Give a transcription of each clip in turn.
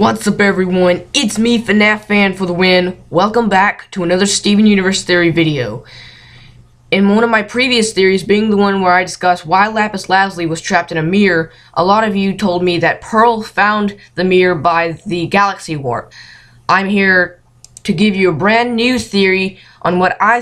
What's up everyone, it's me FNAF fan for the win. Welcome back to another Steven Universe Theory video. In one of my previous theories, being the one where I discussed why Lapis Lazuli was trapped in a mirror, a lot of you told me that Pearl found the mirror by the galaxy warp. I'm here to give you a brand new theory on what I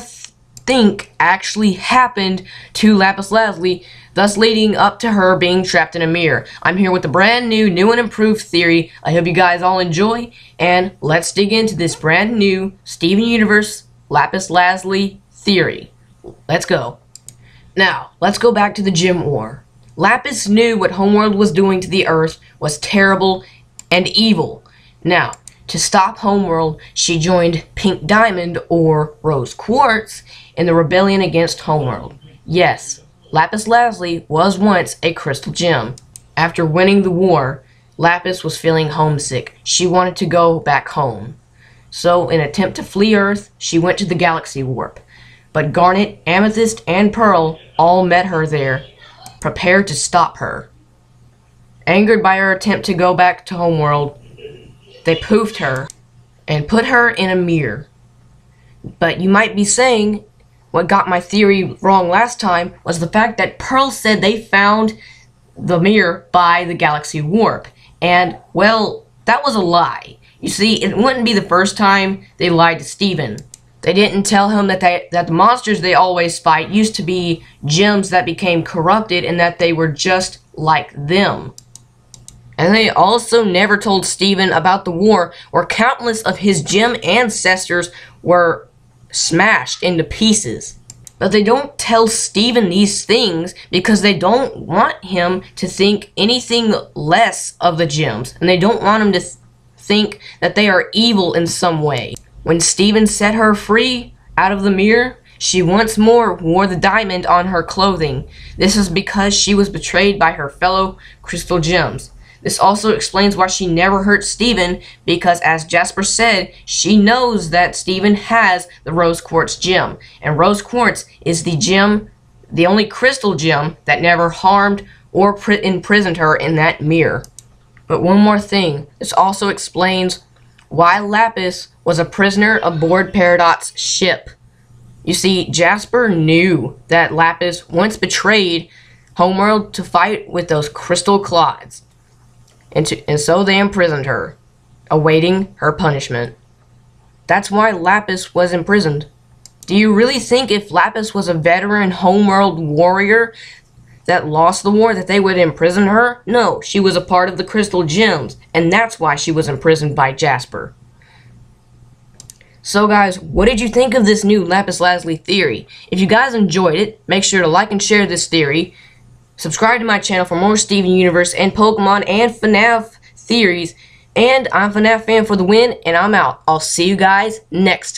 think actually happened to Lapis Lazuli, thus leading up to her being trapped in a mirror. I'm here with a brand new, new and improved theory. I hope you guys all enjoy, and let's dig into this brand new Steven Universe Lapis Lazuli theory. Let's go. Now, let's go back to the Gem War. Lapis knew what Homeworld was doing to the Earth was terrible and evil. Now, to stop Homeworld, she joined Pink Diamond, or Rose Quartz, in the rebellion against Homeworld. Yes, Lapis Lazuli was once a crystal gem. After winning the war, Lapis was feeling homesick. She wanted to go back home. So, in attempt to flee Earth, she went to the Galaxy Warp. But Garnet, Amethyst, and Pearl all met her there, prepared to stop her. Angered by her attempt to go back to Homeworld, they poofed her and put her in a mirror. But you might be saying, what got my theory wrong last time was the fact that Pearl said they found the mirror by the galaxy warp. And, well, that was a lie. You see, it wouldn't be the first time they lied to Steven. They didn't tell him that they, that the monsters they always fight used to be gems that became corrupted and that they were just like them. And they also never told Steven about the war where countless of his gem ancestors were smashed into pieces. But they don't tell Steven these things because they don't want him to think anything less of the gems. And they don't want him to th think that they are evil in some way. When Steven set her free out of the mirror, she once more wore the diamond on her clothing. This is because she was betrayed by her fellow crystal gems. This also explains why she never hurt Steven, because as Jasper said, she knows that Steven has the Rose Quartz gem. And Rose Quartz is the gem, the only crystal gem, that never harmed or imprisoned her in that mirror. But one more thing, this also explains why Lapis was a prisoner aboard Peridot's ship. You see, Jasper knew that Lapis once betrayed Homeworld to fight with those crystal clods and, to, and so they imprisoned her, awaiting her punishment. That's why Lapis was imprisoned. Do you really think if Lapis was a veteran homeworld warrior that lost the war that they would imprison her? No, she was a part of the Crystal Gems, and that's why she was imprisoned by Jasper. So guys, what did you think of this new Lapis Lazuli theory? If you guys enjoyed it, make sure to like and share this theory. Subscribe to my channel for more Steven Universe and Pokemon and FNAF theories. And I'm FNAF fan for the win, and I'm out. I'll see you guys next time.